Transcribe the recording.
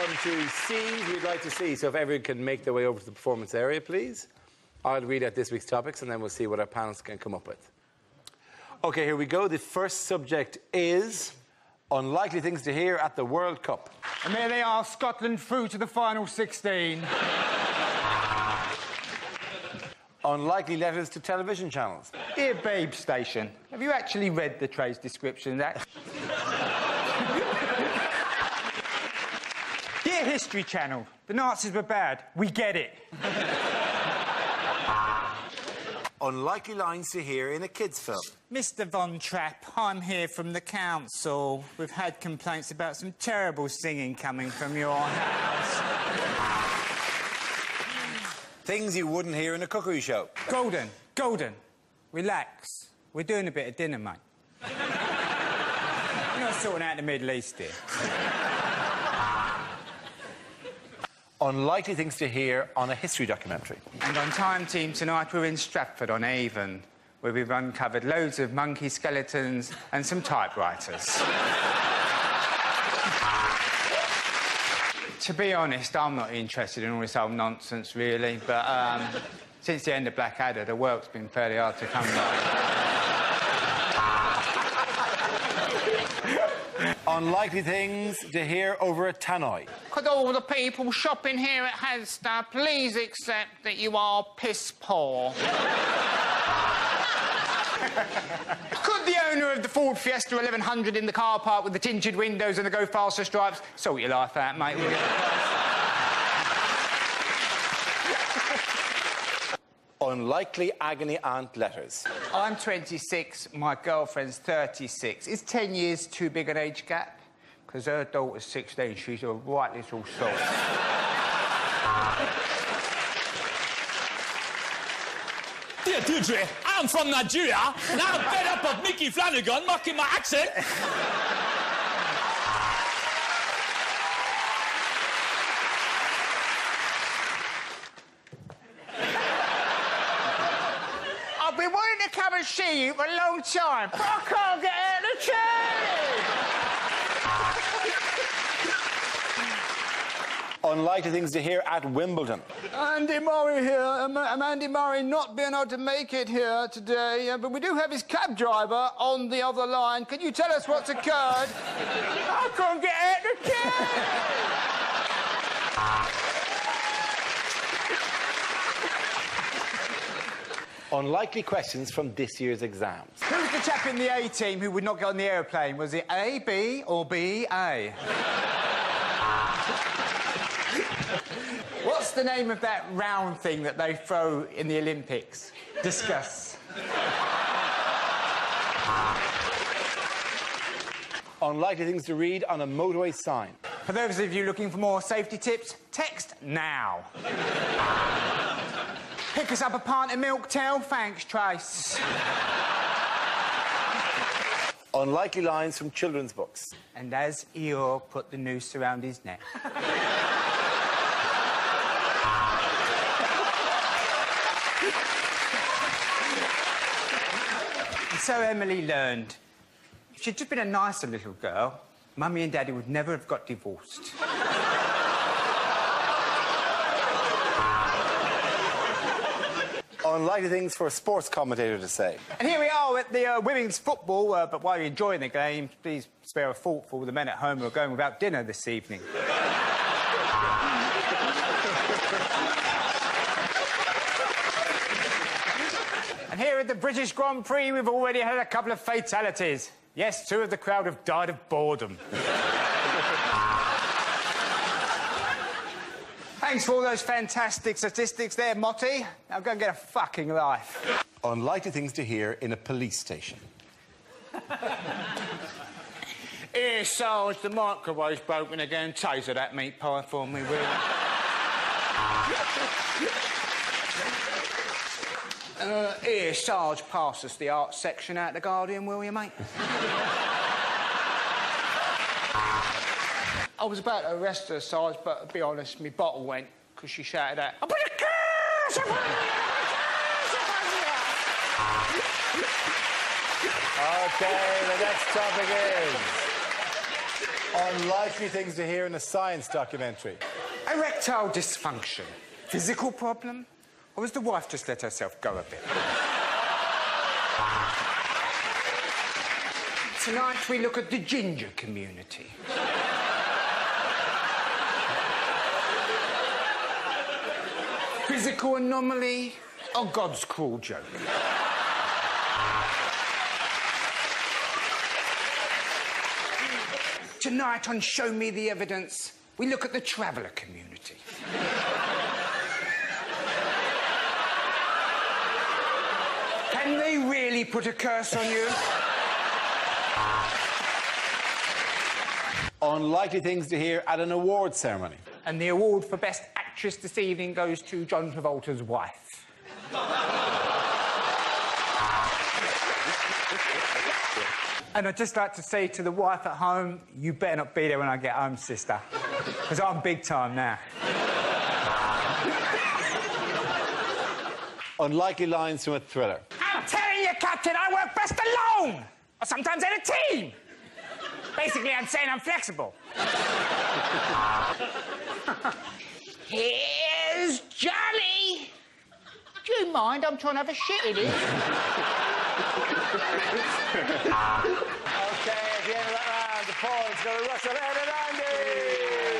come to scenes we'd like to see. So if everyone can make their way over to the performance area, please. I'll read out this week's topics and then we'll see what our panelists can come up with. Okay, here we go. The first subject is unlikely things to hear at the World Cup. And there they are, Scotland through to the final 16. Unlikely letters to television channels. Dear Babe Station, have you actually read the trade's description? That... Dear History Channel, the Nazis were bad. We get it. Unlikely lines to hear in a kids' film. Mr. Von Trapp, I'm here from the council. We've had complaints about some terrible singing coming from your house. Things you wouldn't hear in a cookery show. Gordon, Gordon, relax. We're doing a bit of dinner, mate. You're not sorting out the Middle East here. Unlikely things to hear on a history documentary. And on Time Team tonight, we're in Stratford on Avon, where we've uncovered loads of monkey skeletons and some typewriters. to be honest, I'm not interested in all this old nonsense, really, but um, since the end of Blackadder, the work's been fairly hard to come by. Unlikely things to hear over a tannoy. Could all the people shopping here at Asda please accept that you are piss poor? Could the owner of the Ford Fiesta 1100 in the car park with the tinted windows and the go faster stripes sort your life out, mate? Unlikely agony aunt letters. I'm 26, my girlfriend's 36. Is 10 years too big an age gap? Because her daughter's 16, she's a right little soul. Dear Deirdre, I'm from Nigeria, and I'm fed up of Micky Flanagan mocking my accent. To come and see you for a long time, but I can't get out of the chair. Unlikely things to hear at Wimbledon. Andy Murray here. Andy Murray not being able to make it here today, uh, but we do have his cab driver on the other line. Can you tell us what's occurred? I can't get out of the chair. Unlikely questions from this year's exams. Who's the chap in the A team who would not get on the aeroplane? Was it A, B, or B, A? What's the name of that round thing that they throw in the Olympics? Discuss. Unlikely things to read on a motorway sign. For those of you looking for more safety tips, text now. Pick us up a pint of milk, tell. Thanks, Trace. Unlikely lines from children's books. And as Eeyore put the noose around his neck. so Emily learned if she'd just been a nicer little girl, Mummy and Daddy would never have got divorced. Unlikely things for a sports commentator to say. And here we are at the uh, women's football, uh, but while you're enjoying the game, please spare a thought for the men at home who are going without dinner this evening. and here at the British Grand Prix, we've already had a couple of fatalities. Yes, two of the crowd have died of boredom. Thanks for all those fantastic statistics there, Motty. Now go and get a fucking life. Unlikely things to hear in a police station. Here, Sarge, the microwave's broken again. Taser that meat pie for me, will you? uh, here, Sarge, pass us the art section out the Guardian, will you, mate? I was about to arrest her, Sarge, but to be honest, my bottle went because she shouted out, I put a curse upon you! Okay, the next topic is Unlikely things to hear in a science documentary. Erectile dysfunction. Physical problem? Or has the wife just let herself go a bit? Tonight we look at the ginger community. Physical anomaly or God's cruel joke? Tonight on Show Me the Evidence, we look at the traveller community. Can they really put a curse on you? Unlikely things to hear at an award ceremony. And the award for Best Actress this evening goes to John Travolta's wife. and I'd just like to say to the wife at home, you better not be there when I get home, sister. Because I'm big time now. Unlikely lines from a thriller. I'm telling you, Captain, I work best alone! Or sometimes in a team! Basically, I'm saying I'm flexible. Here's Johnny. Do you mind? I'm trying to have a shit in it. Okay, at the end of that round, the points go to Russell Ed and Andy.